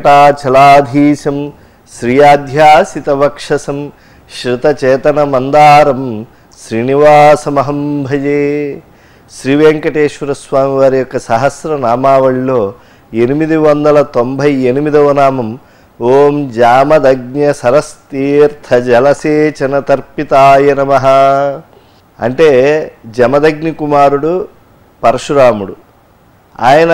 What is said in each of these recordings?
వెంకటాచలాధీశం శ్రియాధ్యాసితవక్షసం శ్రుతచేతనమందారం శ్రీనివాసమహం భజే శ్రీ వెంకటేశ్వర స్వామి వారి యొక్క సహస్రనామావళిలో ఎనిమిది వందల తొంభై ఎనిమిదవ నామం ఓం జామదగ్ఞ సరస్తీర్థ జలసేచన తర్పితాయ నమ. అంటే జమదగ్ని కుమారుడు పరశురాముడు. ఆయన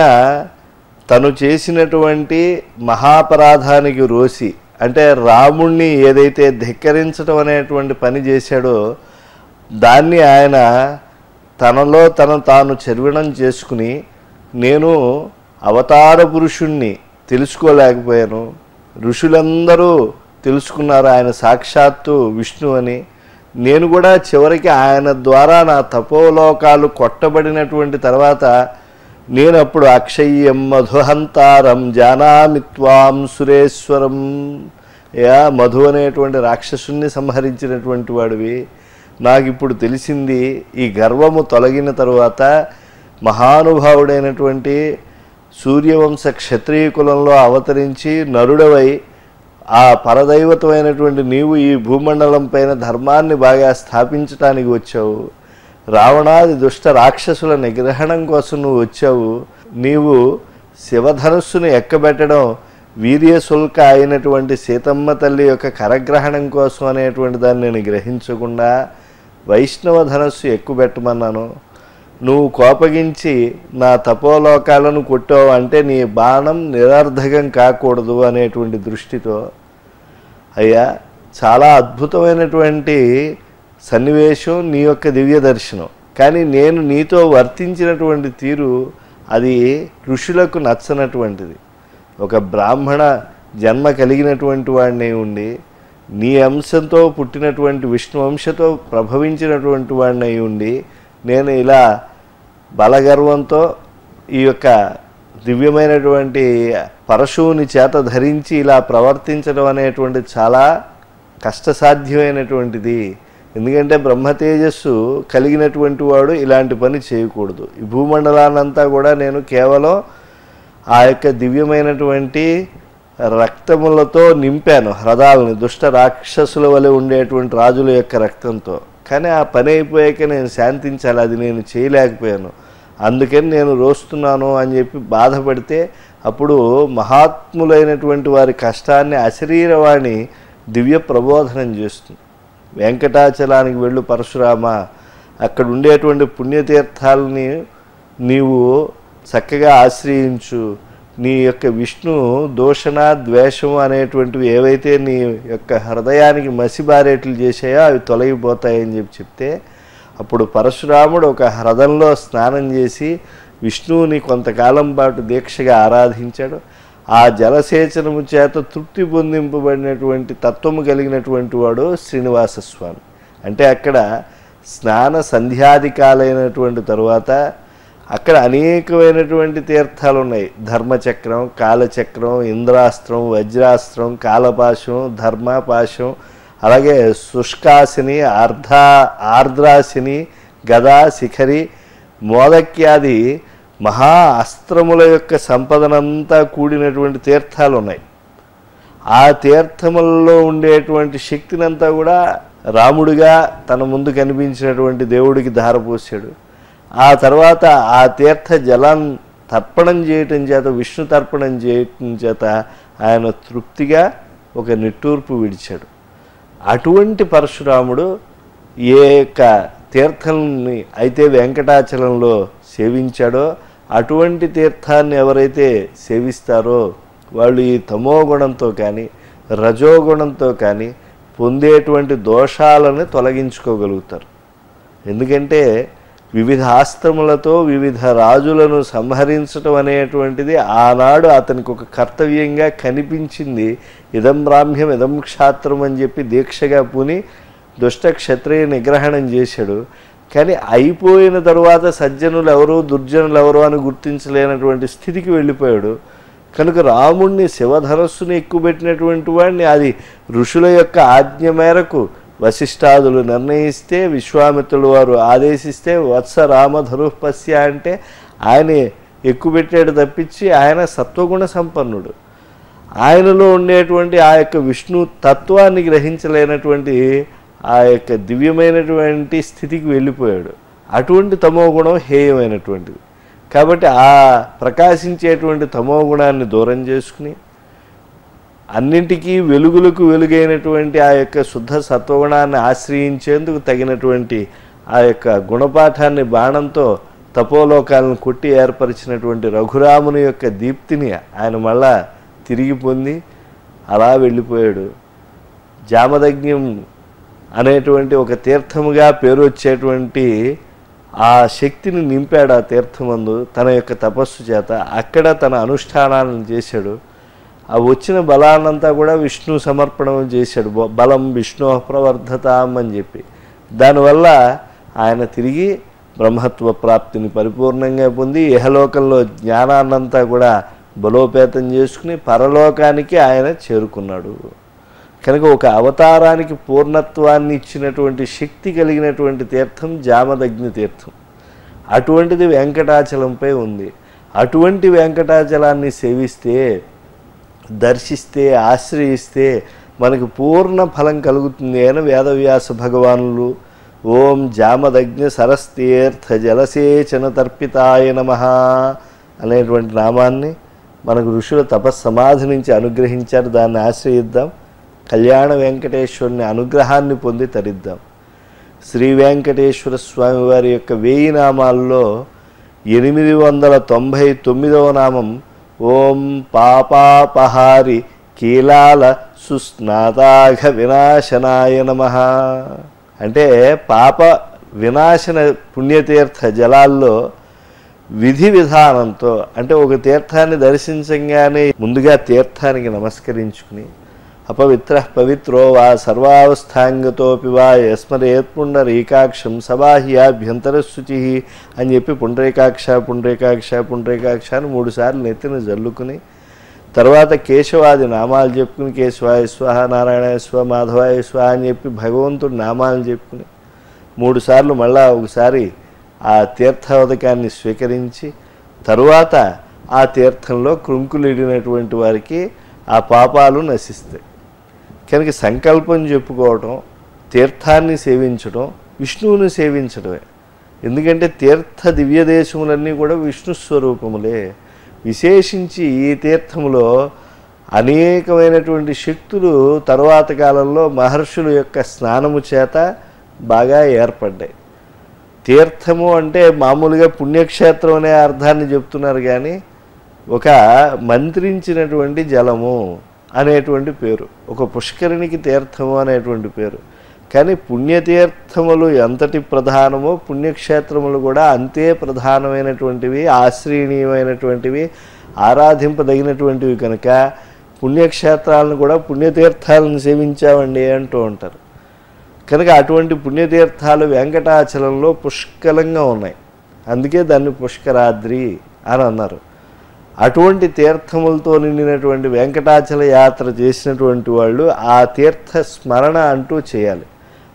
తను చేసినటువంటి మహాపరాధానికి రోసి అంటే రాముణ్ణి ఏదైతే ధిక్కరించడం అనేటువంటి పని చేశాడో దాన్ని ఆయన తనలో తను తాను చర్వణం చేసుకుని నేను అవతార పురుషుణ్ణి తెలుసుకోలేకపోయాను ఋషులందరూ తెలుసుకున్నారు ఆయన సాక్షాత్తు విష్ణు అని. నేను కూడా చివరికి ఆయన ద్వారా నా తపోలోకాలు కొట్టబడినటువంటి తర్వాత నేను అప్పుడు అక్షయ్యం మధుహంతారం జానామి త్వాం సురేశ్వరం. యా మధు అనేటువంటి రాక్షసుని సంహరించినటువంటి వాడివి. నాకు ఇప్పుడు తెలిసింది ఈ గర్వము తొలగిన తరువాత మహానుభావుడైనటువంటి సూర్యవంశ క్షత్రియ కులంలో అవతరించి నరుడవై ఆ పరదైవతమైనటువంటి నీవు ఈ భూమండలం పైన ధర్మాన్ని బాగా స్థాపించటానికి వచ్చావు. రావణాది దుష్ట రాక్షసుల నిగ్రహణం కోసం నువ్వు వచ్చావు. నీవు శివధనుస్సును ఎక్కబెట్టడం వీర్యశుల్క అయినటువంటి సీతమ్మ తల్లి యొక్క కరగ్రహణం కోసం అనేటువంటి దాన్ని నేను గ్రహించకుండా వైష్ణవ ధనస్సు ఎక్కుబెట్టమన్నాను. నువ్వు కోపగించి నా తపోలోకాలను కొట్టావు అంటే నీ బాణం నిరర్ధకం కాకూడదు అనేటువంటి దృష్టితో. అయ్యా చాలా అద్భుతమైనటువంటి సన్నివేశం నీ యొక్క దివ్య దర్శనం. కానీ నేను నీతో వర్తించినటువంటి తీరు అది ఋషులకు నచ్చనటువంటిది. ఒక బ్రాహ్మణ జన్మ కలిగినటువంటి వాడిని ఉండి నీ అంశంతో పుట్టినటువంటి విష్ణు అంశతో ప్రభవించినటువంటి వాడిని ఉండి నేను ఇలా బలగర్వంతో ఈ యొక్క దివ్యమైనటువంటి పరశువుని చేత ధరించి ఇలా ప్రవర్తించడం అనేటువంటి చాలా కష్టసాధ్యమైనటువంటిది. ఎందుకంటే బ్రహ్మ తేజస్సు కలిగినటువంటి వాడు ఇలాంటి పని చేయకూడదు. ఈ భూమండలాన్నంతా కూడా నేను కేవలం ఆ యొక్క దివ్యమైనటువంటి రక్తములతో నింపాను హ్రదాలని దుష్ట రాక్షసుల వలె ఉండేటువంటి రాజుల యొక్క రక్తంతో. కానీ ఆ పని అయిపోయాక నేను శాంతించాలి అది నేను చేయలేకపోయాను. అందుకని నేను రోస్తున్నాను అని చెప్పి బాధపడితే అప్పుడు మహాత్ములైనటువంటి వారి కష్టాన్ని అశరీరవాణి దివ్య ప్రబోధనం చేస్తుంది. వెంకటాచలానికి వెళ్ళు పరశురామ. అక్కడ ఉండేటువంటి పుణ్యతీర్థాలని నీవు చక్కగా ఆశ్రయించు. నీ యొక్క విష్ణు దూషణ ద్వేషము అనేటువంటివి ఏవైతే నీ యొక్క హృదయానికి మసిబారేట్లు చేసాయో అవి తొలగిపోతాయని చెప్పి చెప్తే అప్పుడు పరశురాముడు ఒక హ్రదంలో స్నానం చేసి విష్ణువుని కొంతకాలం పాటు దీక్షగా ఆరాధించాడు. ఆ జలసేచనము చేత తృప్తి పొందింపబడినటువంటి తత్వము కలిగినటువంటి వాడు శ్రీనివాస స్వామి అంటే అక్కడ స్నాన సంధ్యాధికాలైనటువంటి తరువాత అక్కడ అనేకమైనటువంటి తీర్థాలు ఉన్నాయి ధర్మచక్రం కాలచక్రం ఇంద్రాస్త్రం వజ్రాస్త్రం కాలపాశం ధర్మపాశం అలాగే శుష్కాసిని అర్ధ ఆర్ద్రాసిని గదా శిఖరి మోదక్యాది మహా అస్త్రముల యొక్క సంపదనంతా కూడినటువంటి తీర్థాలు ఉన్నాయి ఆ తీర్థములలో ఉండేటువంటి శక్తినంతా కూడా రాముడిగా తన ముందు కనిపించినటువంటి దేవుడికి ధారపోసాడు ఆ తర్వాత ఆ తీర్థ జలం తర్పణం చేయటం చేత విష్ణు తర్పణం చేయటం చేత ఆయన తృప్తిగా ఒక నిట్టూర్పు విడిచాడు. అటువంటి పరశురాముడు ఏ యొక్క తీర్థాలని అయితే వెంకటాచలంలో సేవించాడో అటువంటి తీర్థాన్ని ఎవరైతే సేవిస్తారో వాళ్ళు ఈ తమోగుణంతో కానీ రజోగుణంతో కానీ పొందేటువంటి దోషాలను తొలగించుకోగలుగుతారు. ఎందుకంటే వివిధ ఆస్త్రములతో వివిధ రాజులను సంహరించటం అనేటువంటిది ఆనాడు అతనికి ఒక కర్తవ్యంగా కనిపించింది. ఇదం బ్రాహ్మ్యం ఇదం క్షాత్రం అని చెప్పి దీక్షగా పూని దుష్ట క్షత్రియ నిగ్రహణం చేశాడు. కానీ అయిపోయిన తరువాత సజ్జనులు ఎవరు దుర్జనులు ఎవరు అని గుర్తించలేనటువంటి స్థితికి వెళ్ళిపోయాడు. కనుక రాముణ్ణి శివధనస్సుని ఎక్కుబెట్టినటువంటి వాడిని అది ఋషుల యొక్క ఆజ్ఞ మేరకు వశిష్ఠాదులు నిర్ణయిస్తే విశ్వామిత్రుడు వారు ఆదేశిస్తే వత్స రామధరుపస్య అంటే ఆయన ఎక్కుపెట్టాడు తప్పించి ఆయన సత్వగుణ సంపన్నుడు. ఆయనలో ఉండేటువంటి ఆ యొక్క విష్ణు తత్వాన్ని గ్రహించలేనటువంటి ఆ యొక్క దివ్యమైనటువంటి స్థితికి వెళ్ళిపోయాడు. అటువంటి తమో గుణం హేయమైనటువంటిది. కాబట్టి ఆ ప్రకాశించేటువంటి తమో గుణాన్ని దూరం చేసుకుని అన్నింటికీ వెలుగులకు వెలుగైనటువంటి ఆ యొక్క శుద్ధ సత్వగుణాన్ని ఆశ్రయించేందుకు తగినటువంటి ఆ యొక్క గుణపాఠాన్ని బాణంతో తపోలోకాలను కొట్టి ఏర్పరిచినటువంటి రఘురాముని యొక్క దీప్తిని ఆయన మళ్ళా తిరిగి పొంది అలా వెళ్ళిపోయాడు. జామదగ్ఞం అనేటువంటి ఒక తీర్థముగా పేరు వచ్చేటువంటి ఆ శక్తిని నింపాడు ఆ తీర్థమందు తన యొక్క తపస్సు చేత. అక్కడ తన అనుష్ఠానాలను చేశాడు. ఆ వచ్చిన బలాన్నంతా కూడా విష్ణు సమర్పణం చేశాడు. బలం విష్ణు ప్రవర్ధతాం అని చెప్పి. దానివల్ల ఆయన తిరిగి బ్రహ్మత్వ ప్రాప్తిని పరిపూర్ణంగా పొంది ఇహలోకంలో జ్ఞానాన్నంతా కూడా బలోపేతం చేసుకుని పరలోకానికి ఆయన చేరుకున్నాడు. కనుక ఒక అవతారానికి పూర్ణత్వాన్ని ఇచ్చినటువంటి శక్తి కలిగినటువంటి తీర్థం జామదగ్ని తీర్థం. అటువంటిది వెంకటాచలంపై ఉంది. అటువంటి వెంకటాచలాన్ని సేవిస్తే దర్శిస్తే ఆశ్రయిస్తే మనకు పూర్ణ ఫలం కలుగుతుంది అని వేదవ్యాస భగవానులు ఓం జామదగ్ని సరస్తీర్థ జలసేచన తర్పితాయ నమ అనేటువంటి నామాన్ని మనకు ఋషుల తపస్సమాధి నుంచి అనుగ్రహించారు. దాన్ని ఆశ్రయిద్దాం. కళ్యాణ వెంకటేశ్వరుని అనుగ్రహాన్ని పొంది తరిద్దాం. శ్రీ వెంకటేశ్వర స్వామి వారి యొక్క వేయి నామాల్లో ఎనిమిది వందల తొంభై తొమ్మిదవ నామం ఓం పాపాపహారి కీలాల సుస్నాతాఘ వినాశనాయ నమ. అంటే పాప వినాశన పుణ్యతీర్థ జలాల్లో విధి విధానంతో అంటే ఒక తీర్థాన్ని దర్శించగానే ముందుగా తీర్థానికి నమస్కరించుకుని అపవిత్ర పవిత్రో వా సర్వావస్థాంగతోపి వా యస్మరేత్పుండరీకాక్షం సబాహ్యాభ్యంతర శుచి అని చెప్పి పుండరీకాక్ష పుండరీకాక్ష పుండరీకాక్ష అని మూడు సార్లు నెత్తిన జల్లుకుని తర్వాత కేశవాది నామాలు చెప్పుకుని కేశవాయ స్వాహ నారాయణ స్వ మాధవాయ స్వ అని చెప్పి భగవంతుడు నామాలు చెప్పుకుని మూడు సార్లు మళ్ళా ఒకసారి ఆ తీర్థవదకాన్ని స్వీకరించి తరువాత ఆ తీర్థంలో కృంకులిడినటువంటి వారికి ఆ పాపాలు నశిస్తాయి. కనుక సంకల్పం చెప్పుకోవటం తీర్థాన్ని సేవించడం విష్ణువుని సేవించడమే ఎందుకంటే తీర్థ దివ్య దేశములన్నీ కూడా విష్ణు స్వరూపములే. విశేషించి ఈ తీర్థములో అనేకమైనటువంటి శక్తులు తరువాత కాలంలో మహర్షుల యొక్క స్నానము చేత బాగా ఏర్పడ్డాయి. తీర్థము అంటే మామూలుగా పుణ్యక్షేత్రం అనే అర్థాన్ని చెప్తున్నారు కానీ ఒక మంత్రించినటువంటి జలము. అనేటువంటి పేరు. ఒక పుష్కరిణికి తీర్థము అనేటువంటి పేరు. కానీ పుణ్యతీర్థములు ఎంతటి ప్రధానమో పుణ్యక్షేత్రములు కూడా అంతే ప్రధానమైనటువంటివి ఆశ్రయణీయమైనటువంటివి ఆరాధింపదగినటువంటివి కనుక పుణ్యక్షేత్రాలను కూడా పుణ్యతీర్థాలను సేవించామండి అంటూ ఉంటారు. కనుక అటువంటి పుణ్యతీర్థాలు వెంకటాచలంలో పుష్కలంగా ఉన్నాయి. అందుకే దాన్ని పుష్కరాద్రి అని అన్నారు. అటువంటి తీర్థములతో నిండినటువంటి వెంకటాచల యాత్ర చేసినటువంటి వాళ్ళు ఆ తీర్థ స్మరణ అంటూ చేయాలి.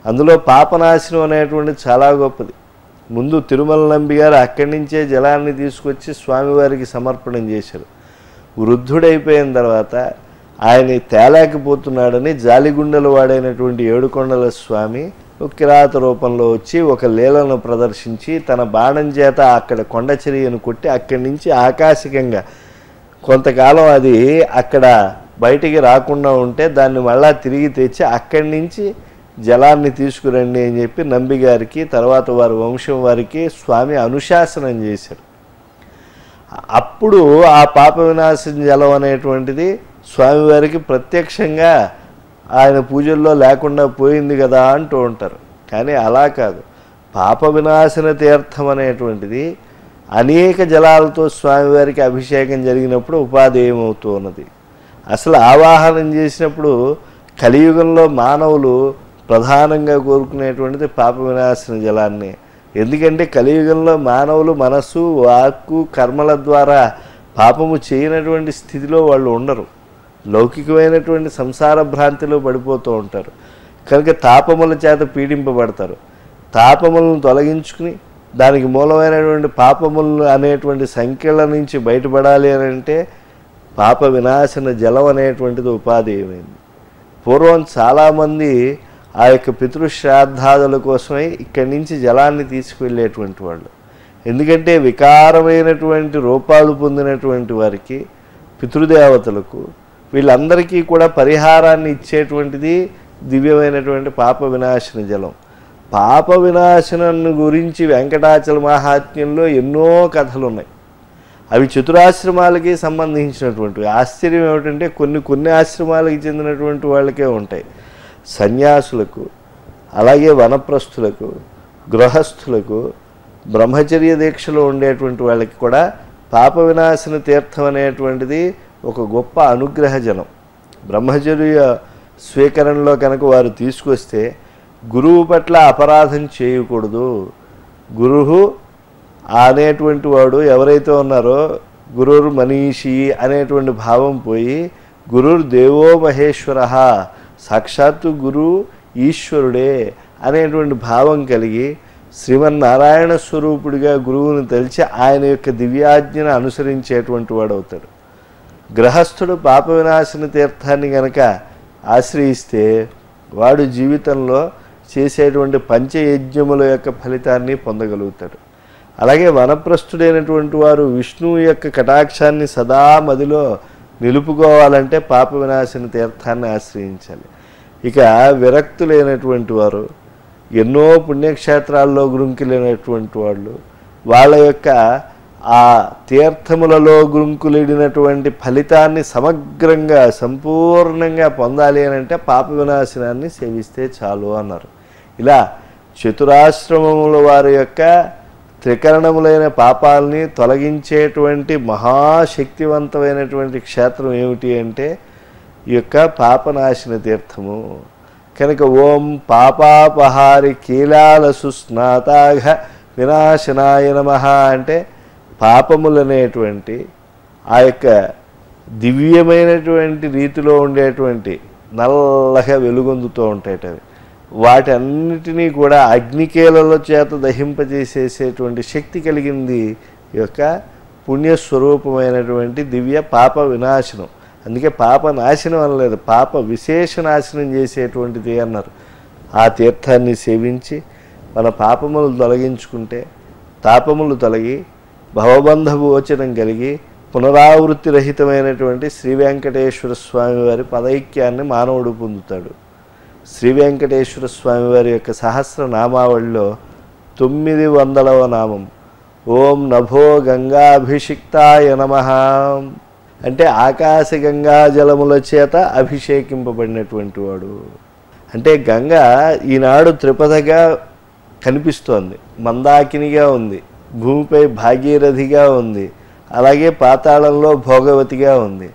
అందులో పాపనాశనం అనేటువంటి చాలా గొప్పది. ముందు తిరుమల నంబి గారు అక్కడి నుంచే జలాన్ని తీసుకొచ్చి స్వామివారికి సమర్పణం చేశారు. వృద్ధుడైపోయిన తర్వాత ఆయన తేలేకపోతున్నాడని జాలిగుండలు వాడైనటువంటి ఏడుకొండల స్వామి కిరాత రూపంలో వచ్చి ఒక లీలను ప్రదర్శించి తన బాణం చేత అక్కడ కొండ చర్యను కొట్టి అక్కడి నుంచి ఆకాశికంగా. కొంతకాలం అది అక్కడ బయటికి రాకుండా ఉంటే దాన్ని మళ్ళా తిరిగి తెచ్చి అక్కడి నుంచి జలాన్ని తీసుకురండి అని చెప్పి నంబి గారికి తర్వాత వారి వంశం వారికి స్వామి అనుశాసనం చేశారు అప్పుడు ఆ పాప వినాశం జలం అనేటువంటిది స్వామివారికి ప్రత్యక్షంగా ఆయన పూజల్లో లేకుండా పోయింది కదా అంటూ ఉంటారు. కానీ అలా కాదు. పాప వినాశన తీర్థం అనేటువంటిది అనేక జలాలతో స్వామివారికి అభిషేకం జరిగినప్పుడు ఉపాధేయమవుతూ ఉన్నది. అసలు ఆవాహనం చేసినప్పుడు కలియుగంలో మానవులు ప్రధానంగా కోరుకునేటువంటిది పాప వినాశన జలాన్ని. ఎందుకంటే కలియుగంలో మానవులు మనస్సు వాక్కు కర్మల ద్వారా పాపము చేయనటువంటి స్థితిలో వాళ్ళు ఉండరు. లౌకికమైనటువంటి సంసార భ్రాంతిలో పడిపోతూ ఉంటారు. కనుక తాపముల చేత పీడింపబడతారు. తాపములను తొలగించుకుని దానికి మూలమైనటువంటి పాపములు అనేటువంటి సంఖ్యల నుంచి బయటపడాలి అని అంటే పాప వినాశన జలం అనేటువంటిది ఉపాధి ఏమైంది? పూర్వం చాలామంది ఆ యొక్క పితృశ్రాద్ధాదుల కోసమై ఇక్కడి నుంచి జలాన్ని తీసుకువెళ్ళేటువంటి వాళ్ళు. ఎందుకంటే వికారమైనటువంటి రూపాలు పొందినటువంటి వారికి పితృదేవతలకు వీళ్ళందరికీ కూడా పరిహారాన్ని ఇచ్చేటువంటిది దివ్యమైనటువంటి పాప వినాశన జలం. పాప వినాశనం గురించి వెంకటాచల మహాత్మ్యంలో ఎన్నో కథలు ఉన్నాయి అవి చతురాశ్రమాలకి సంబంధించినటువంటివి. ఆశ్చర్యం ఏమిటంటే కొన్ని కొన్ని ఆశ్రమాలకు చెందినటువంటి వాళ్ళకే ఉంటాయి. సన్యాసులకు అలాగే వనప్రస్థులకు గృహస్థులకు బ్రహ్మచర్య దీక్షలో ఉండేటువంటి వాళ్ళకి కూడా పాప వినాశన తీర్థం అనేటువంటిది ఒక గొప్ప అనుగ్రహ జలం బ్రహ్మచర్య స్వీకరణలో కనుక వారు తీసుకొస్తే గురువు పట్ల అపరాధం చేయకూడదు. గురువు అనేటువంటి వాడు ఎవరైతే ఉన్నారో గురువు మనీషి అనేటువంటి భావం పోయి గురుర్ దేవో మహేశ్వర సాక్షాత్తు గురు ఈశ్వరుడే అనేటువంటి భావం కలిగి శ్రీమన్నారాయణ స్వరూపుడిగా గురువుని తెలిసి ఆయన యొక్క దివ్యాజ్ఞను అనుసరించేటువంటి వాడు అవుతాడు. గ్రహస్థుడు పాప వినాశన తీర్థాన్ని గనక ఆశ్రయిస్తే వాడు జీవితంలో చేసేటువంటి పంచయజ్ఞముల యొక్క ఫలితాన్ని పొందగలుగుతాడు. అలాగే వనప్రస్థుడైనటువంటి వారు విష్ణువు యొక్క కటాక్షాన్ని సదా మదిలో నిలుపుకోవాలంటే పాప వినాశన తీర్థాన్ని ఆశ్రయించాలి. ఇక విరక్తులైనటువంటి వారు ఎన్నో పుణ్యక్షేత్రాల్లో గురుంకిలైనటువంటి వాళ్ళు వాళ్ళ యొక్క ఆ తీర్థములలో గుంకులిడినటువంటి ఫలితాన్ని సమగ్రంగా సంపూర్ణంగా పొందాలి అని అంటే పాప వినాశనాన్ని సేవిస్తే చాలు అన్నారు. ఇలా చతురాశ్రమముల వారి యొక్క త్రికరణములైన పాపాలని తొలగించేటువంటి మహాశక్తివంతమైనటువంటి క్షేత్రం ఏమిటి అంటే ఈ యొక్క పాపనాశన తీర్థము. కనుక ఓం పాపాపహారి కీలాల సుస్నాతాఘ వినాశనాయ నమ అంటే పాపములనేటువంటి ఆ యొక్క దివ్యమైనటువంటి రీతిలో ఉండేటువంటి నల్లగా వెలుగొందుతూ ఉంటాయి అవి వాటన్నిటినీ కూడా అగ్నికేలల చేత దహింపజేసేసేటువంటి శక్తి కలిగింది ఈ యొక్క పుణ్యస్వరూపమైనటువంటి దివ్య పాప వినాశనం. అందుకే పాప నాశనం అనలేదు పాప విశేష నాశనం చేసేటువంటిది అన్నారు. ఆ తీర్థాన్ని సేవించి మన పాపములు తొలగించుకుంటే తాపములు తొలగి భవబంధ గోచరం కలిగి పునరావృత్తి రహితమైనటువంటి శ్రీ వెంకటేశ్వర స్వామివారి పదైక్యాన్ని మానవుడు పొందుతాడు. శ్రీ వెంకటేశ్వర స్వామివారి యొక్క సహస్ర నామావళిలో తొమ్మిది వందలవ నామం. ఓం నభో గంగాభిషిక్తాయ నమ. అంటే ఆకాశ గంగా జలముల చేత అభిషేకింపబడినటువంటి వాడు. అంటే గంగ ఈనాడు త్రిపదగా కనిపిస్తోంది. మందాకినిగా ఉంది. భూమిపై భాగీరథిగా ఉంది. అలాగే పాతాళంలో భోగవతిగా ఉంది.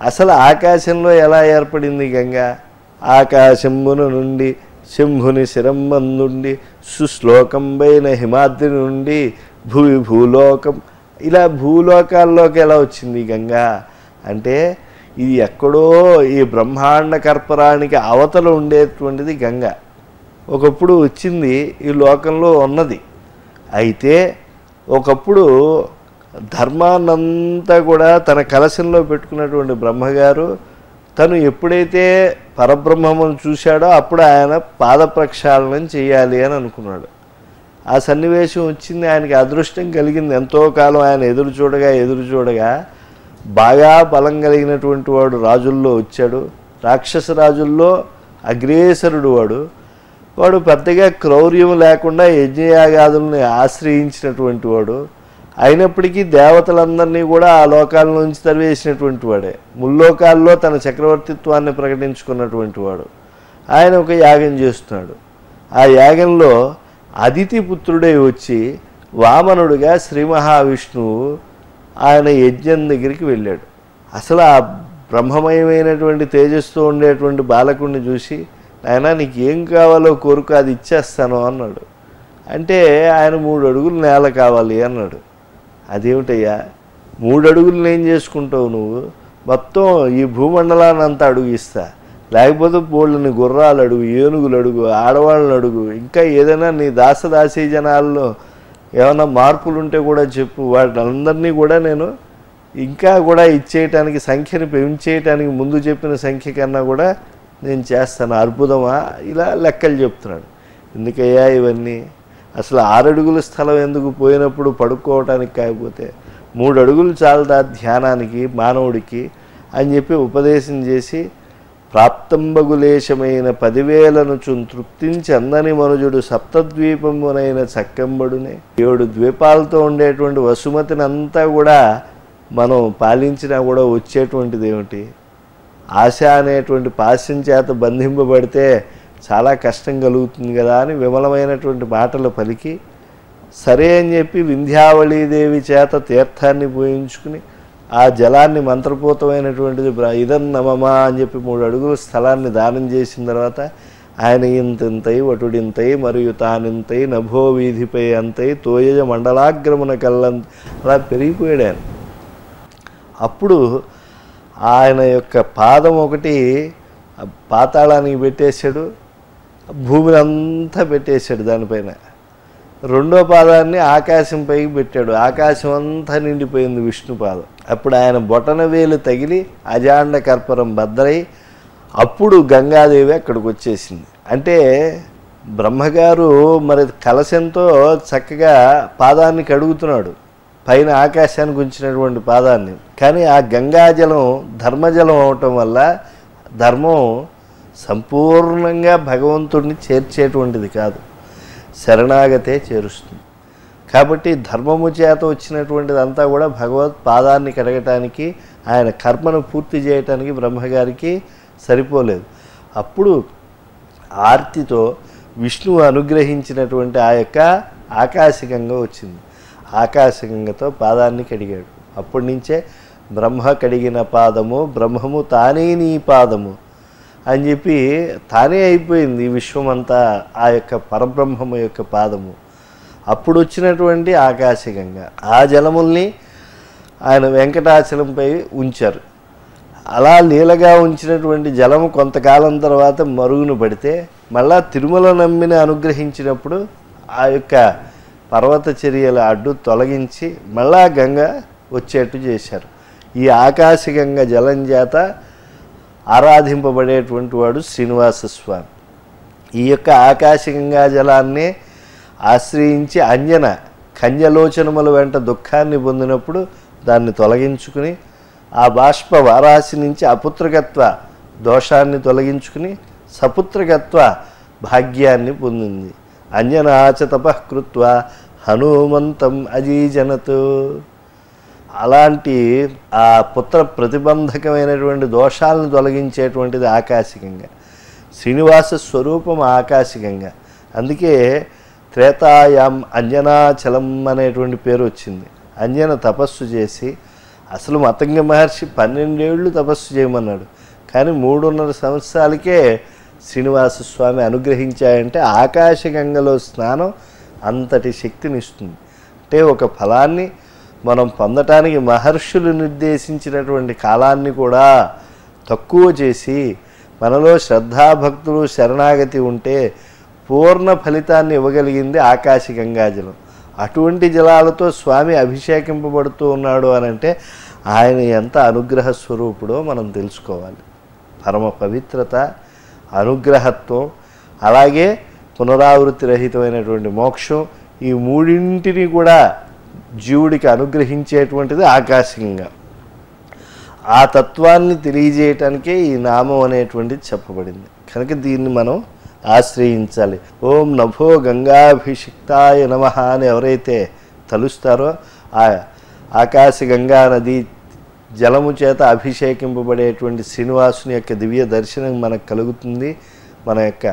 అసలు ఆకాశంలో ఎలా ఏర్పడింది గంగ? ఆకాశంబున నుండి శంభుని శిరంబందుండి సుశ్లోకంబైన హిమాద్రి నుండి భూమి భూలోకం. ఇలా భూలోకాల్లోకి ఎలా వచ్చింది గంగా? అంటే ఇది ఎక్కడో ఈ బ్రహ్మాండ కర్పరానికి అవతల ఉండేటువంటిది గంగ. ఒకప్పుడు వచ్చింది ఈ లోకంలో ఉన్నది. అయితే ఒకప్పుడు ధర్మాన్నంతా కూడా తన కలశంలో పెట్టుకున్నటువంటి బ్రహ్మగారు తను ఎప్పుడైతే పరబ్రహ్మమును చూశాడో అప్పుడు ఆయన పాద ప్రక్షాళనం చేయాలి అని అనుకున్నాడు. ఆ సన్నివేశం వచ్చింది ఆయనకి అదృష్టం కలిగింది. ఎంతో కాలం ఆయన ఎదురు చూడగా ఎదురు చూడగా బాగా బలం కలిగినటువంటి వాడు రాజుల్లో వచ్చాడు. రాక్షస రాజుల్లో అగ్రేసరుడు వాడు. వాడు పెద్దగా క్రౌర్యం లేకుండా యజ్ఞయాగాదుల్ని ఆశ్రయించినటువంటి వాడు. అయినప్పటికీ దేవతలందరినీ కూడా ఆ లోకాల నుంచి తరివేసినటువంటి వాడే. ముల్లోకాల్లో తన చక్రవర్తిత్వాన్ని ప్రకటించుకున్నటువంటి వాడు. ఆయన ఒక యాగం చేస్తున్నాడు. ఆ యాగంలో అదితి పుత్రుడే వచ్చి వామనుడిగా శ్రీ మహావిష్ణువు ఆయన యజ్ఞం దగ్గరికి వెళ్ళాడు. అసలు ఆ బ్రహ్మమయమైనటువంటి తేజస్తో ఉండేటువంటి బాలకుడిని చూసి నాయన నీకు ఏం కావాలో కోరుకు అది ఇచ్చేస్తాను అన్నాడు. అంటే ఆయన మూడు అడుగులు నేల కావాలి అన్నాడు. అదేమిటయ్యా? మూడు అడుగులు ఏం చేసుకుంటావు నువ్వు? మొత్తం ఈ భూమండలాన్ని అంతా అడుగు ఇస్తా. లేకపోతే బోళ్ళని గుర్రాలు అడుగు ఏనుగులు అడుగు ఆడవాళ్ళని అడుగు ఇంకా ఏదైనా నీ దాసదాసీ జనాల్లో ఏమైనా మార్పులు ఉంటే కూడా చెప్పు. వాటిలందరినీ కూడా నేను ఇంకా కూడా ఇచ్చేయటానికి సంఖ్యను పెంచేయటానికి ముందు చెప్పిన సంఖ్య కన్నా కూడా నేను చేస్తాను అద్భుతమా? ఇలా లెక్కలు చెప్తున్నాడు. ఎందుకయ్యా ఇవన్నీ? అసలు ఆరడుగుల స్థలం ఎందుకు పోయినప్పుడు పడుకోవటానికి కాకపోతే మూడు అడుగులు చాలదా ధ్యానానికి మానవుడికి అని చెప్పి ఉపదేశం చేసి ప్రాప్తంబగులేశమైన పదివేలను చున్ తృప్తించి అందని మనుజుడు సప్తద్వీపమునైన చక్కంబడునే ఏడు ద్వీపాలతో ఉండేటువంటి వసుమతిని అంతా కూడా మనం పాలించినా కూడా వచ్చేటువంటిది ఏమిటి ఆశ అనేటువంటి పాశ్యం చేత బంధింపబడితే చాలా కష్టం కలుగుతుంది కదా అని విమలమైనటువంటి మాటలు పలికి సరే అని చెప్పి వింధ్యావళీదేవి చేత తీర్థాన్ని పోయించుకుని ఆ జలాన్ని మంత్రపూతమైనటువంటిది ఇదం ఇదన్నమమా అని చెప్పి మూడు అడుగుల స్థలాన్ని దానం చేసిన తర్వాత ఆయన ఇంతింతై వటుడింతై మరియు తానింతై నభో వీధిపై అంతై తోయజ మండలాగ్రమున కల్లం అలా పెరిగిపోయాడు ఆయన. అప్పుడు ఆయన యొక్క పాదం ఒకటి పాతాళానికి పెట్టేశాడు భూమిని అంతా పెట్టేశాడు దానిపైన. రెండో పాదాన్ని ఆకాశం పైకి పెట్టాడు. ఆకాశం అంతా నిండిపోయింది విష్ణు పాదం. అప్పుడు ఆయన బొటన వేలు తగిలి అజాండ కర్పరం భద్రై అప్పుడు గంగాదేవి అక్కడికి వచ్చేసింది. అంటే బ్రహ్మగారు మరి కలశంతో చక్కగా పాదాన్ని కడుగుతున్నాడు. పైన ఆకాశానికి ఉంచినటువంటి పాదాన్ని. కానీ ఆ గంగాజలం ధర్మజలం అవటం వల్ల ధర్మం సంపూర్ణంగా భగవంతుడిని చేర్చేటువంటిది కాదు. శరణాగతే చేరుస్తుంది. కాబట్టి ధర్మము చేత వచ్చినటువంటిది అంతా కూడా భగవత్ పాదాన్ని కడగటానికి ఆయన కర్మను పూర్తి చేయటానికి బ్రహ్మగారికి సరిపోలేదు. అప్పుడు ఆర్తితో విష్ణువు అనుగ్రహించినటువంటి ఆ యొక్క ఆకాశగంగా వచ్చింది. ఆకాశగంగతో పాదాన్ని కడిగాడు. అప్పటి నుంచే బ్రహ్మ కడిగిన పాదము బ్రహ్మము తానే నీ పాదము అని చెప్పి తానే అయిపోయింది ఈ విశ్వమంతా ఆ యొక్క పరబ్రహ్మము యొక్క పాదము. అప్పుడు వచ్చినటువంటి ఆకాశగంగ ఆ జలముల్ని ఆయన వెంకటాచలంపై ఉంచారు. అలా నీలగా ఉంచినటువంటి జలము కొంతకాలం తర్వాత మరుగున పడితే మళ్ళా తిరుమల నమ్మిని అనుగ్రహించినప్పుడు ఆ యొక్క పర్వత చర్యల అడ్డు తొలగించి మళ్ళా గంగ వచ్చేట్టు చేశారు. ఈ ఆకాశగంగ జలం చేత ఆరాధింపబడేటువంటి వాడు శ్రీనివాస స్వామి. ఈ యొక్క ఆకాశగంగా జలాన్ని ఆశ్రయించి అంజన కన్యలోచనముల వెంట దుఃఖాన్ని పొందినప్పుడు దాన్ని తొలగించుకుని ఆ బాష్ప వారాశి నుంచి అపుత్రకత్వ దోషాన్ని తొలగించుకుని సపుత్రకత్వ భాగ్యాన్ని పొందింది. అంజనాచ తపకృత్వ హనుమంతం అజీజనత్. అలాంటి ఆ పుత్ర ప్రతిబంధకమైనటువంటి దోషాలను తొలగించేటువంటిది ఆకాశికంగా. శ్రీనివాస స్వరూపం ఆకాశికంగా. అందుకే త్రేతాయాం అంజనాచలం అనేటువంటి పేరు వచ్చింది. అంజన తపస్సు చేసి అసలు మతంగ మహర్షి పన్నెండేళ్ళు తపస్సు చేయమన్నాడు. కానీ మూడున్నర సంవత్సరాలకే శ్రీనివాస స్వామి అనుగ్రహించాయంటే ఆకాశగంగలో స్నానం అంతటి శక్తిని ఇస్తుంది అంటే ఒక ఫలాన్ని మనం పొందటానికి మహర్షులు నిర్దేశించినటువంటి కాలాన్ని కూడా తక్కువ చేసి మనలో శ్రద్ధాభక్తులు శరణాగతి ఉంటే పూర్ణ ఫలితాన్ని ఇవ్వగలిగింది ఆకాశ గంగాజలం. అటువంటి జలాలతో స్వామి అభిషేకింపబడుతూ ఉన్నాడు అని అంటే ఆయన ఎంత అనుగ్రహ స్వరూపుడో మనం తెలుసుకోవాలి. పరమ పవిత్రత అనుగ్రహత్వం అలాగే పునరావృత్తి రహితమైనటువంటి మోక్షం ఈ మూడింటిని కూడా జీవుడికి అనుగ్రహించేటువంటిది ఆకాశంగా. ఆ తత్వాన్ని తెలియజేయటానికే ఈ నామం అనేటువంటిది చెప్పబడింది. కనుక దీన్ని మనం ఆశ్రయించాలి. ఓం నభో గంగాభిషిక్తాయ నమ అని ఎవరైతే తలుస్తారో ఆ ఆకాశ గంగా నది జలము చేత అభిషేకింపబడేటువంటి శ్రీనివాసుని యొక్క దివ్య దర్శనం మనకు కలుగుతుంది మన యొక్క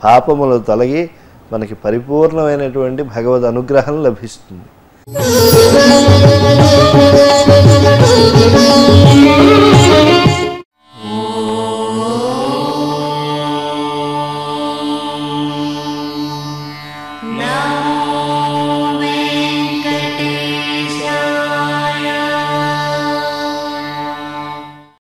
పాపములు తొలగి మనకి పరిపూర్ణమైనటువంటి భగవద్ అనుగ్రహం లభిస్తుంది Thank you.